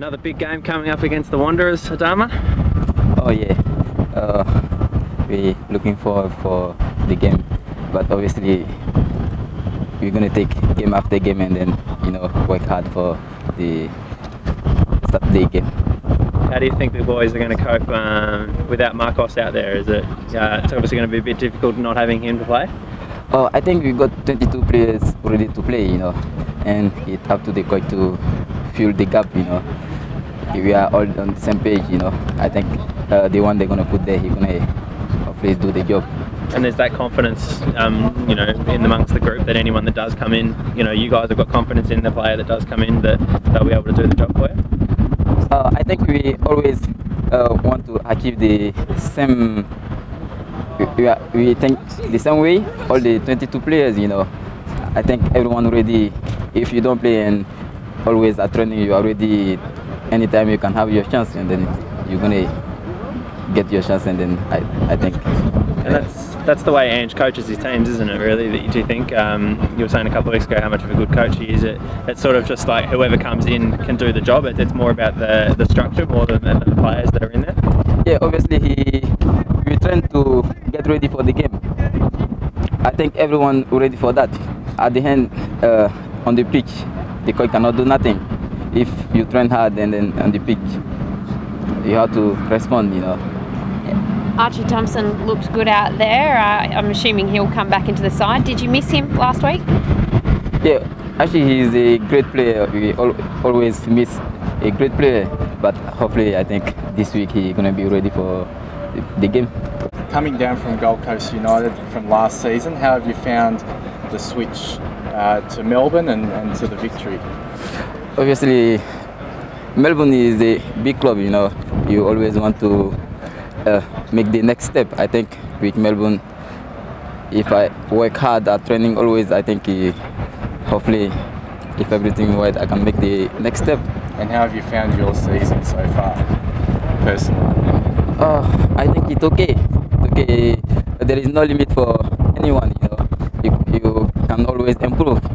Another big game coming up against the Wanderers, Adama. Oh yeah, uh, we looking forward for the game, but obviously we're gonna take game after game and then you know work hard for the Saturday game. How do you think the boys are going to cope um, without Marcos out there? Is it? Uh, it's obviously going to be a bit difficult not having him to play. Oh, I think we got 22 players ready to play, you know, and it's up to the coach to fill the gap, you know. If we are all on the same page, you know, I think uh, the one they're gonna put there, he's gonna hopefully do the job. And there's that confidence, um, you know, in amongst the group that anyone that does come in, you know, you guys have got confidence in the player that does come in that they'll be able to do the job for you. Uh, I think we always uh, want to achieve the same we, are, we think the same way, all the 22 players, you know. I think everyone already, if you don't play and always at training, you already, anytime you can have your chance and then you're going to get your chance and then I, I think. And that's that's the way Ange coaches his teams, isn't it? Really, that you think um, you were saying a couple of weeks ago how much of a good coach he is. It it's sort of just like whoever comes in can do the job. It, it's more about the the structure more than, than the players that are in there. Yeah, obviously he we trying to get ready for the game. I think everyone ready for that. At the end, uh, on the pitch, the coach cannot do nothing. If you train hard and then on the pitch, you have to respond, you know. Archie Thompson looked good out there. Uh, I'm assuming he'll come back into the side. Did you miss him last week? Yeah, actually he's a great player. We always miss a great player, but hopefully I think this week he's gonna be ready for the game. Coming down from Gold Coast United from last season, how have you found the switch uh, to Melbourne and, and to the victory? Obviously, Melbourne is a big club, you know. You always want to uh, make the next step. I think with Melbourne, if I work hard at training always, I think he, hopefully, if everything right, I can make the next step. And how have you found your season so far, personally? Uh, I think it's okay. okay. There is no limit for anyone. You know, you, you can always improve.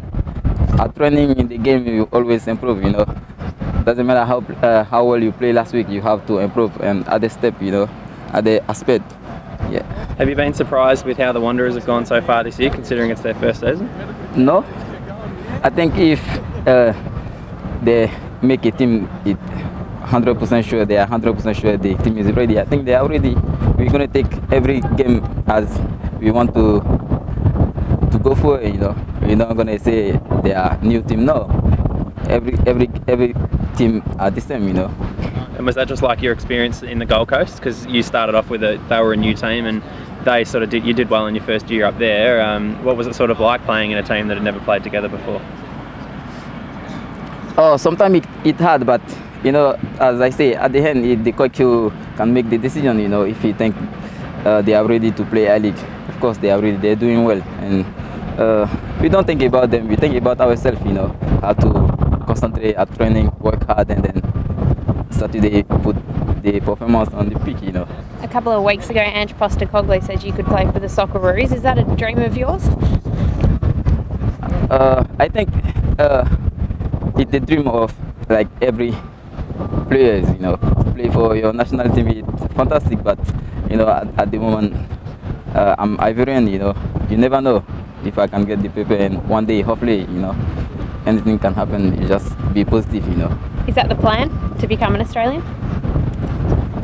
At training in the game, you always improve. You know, doesn't matter how uh, how well you play last week, you have to improve and at the step. You know, at the aspect. Yeah. Have you been surprised with how the Wanderers have gone so far this year, considering it's their first season? No. I think if uh, they make a team, it 100% sure they are 100% sure the team is ready. I think they are ready. We're going to take every game as we want to to go for it. You know, we're not going to say they are new team. No, every every every team are the same. You know. And was that just like your experience in the Gold Coast? Because you started off with a they were a new team and they sort of did you did well in your first year up there. Um, what was it sort of like playing in a team that had never played together before? Oh, sometimes it, it hard, but you know, as I say, at the end, it, the coach can make the decision. You know, if he think uh, they are ready to play a league, of course they are ready. They're doing well, and uh, we don't think about them. We think about ourselves. You know, how to concentrate at training, work hard, and then Saturday put the performance on the pitch. You know. A couple of weeks ago, Ange Postecoglou said you could play for the Socceroos. Is that a dream of yours? Uh, I think uh, it's the dream of like every players, you know, play for your national team. It's fantastic, but you know, at, at the moment, uh, I'm Ivorian. You know, you never know if I can get the paper, and one day, hopefully, you know, anything can happen. You just be positive, you know. Is that the plan to become an Australian?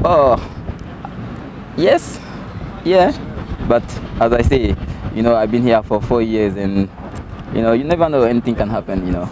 Oh, yes, yeah, but as I say, you know, I've been here for four years, and you know, you never know anything can happen, you know.